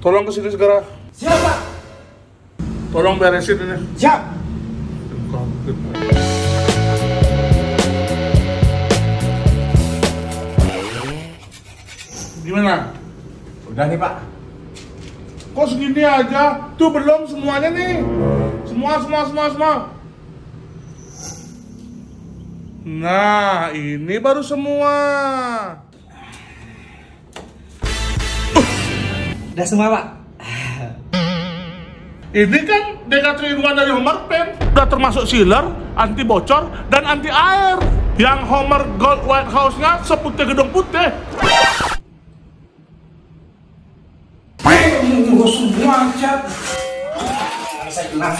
Tolong ke sini segera. Siapa? Tolong beresin ini. Siap. Gimana? Udah nih Pak. Kok segini aja? Tuh belum semuanya nih. Semua, semua, semua, semua. Nah, ini baru semua. Udah semua Pak. Ini kan DK3 in 1 dari Homer Pen. Udah termasuk sealer, anti bocor, dan anti air. Yang Homer Gold White House-nya seputih gedung putih. Tunggu semua cat. Saya kenal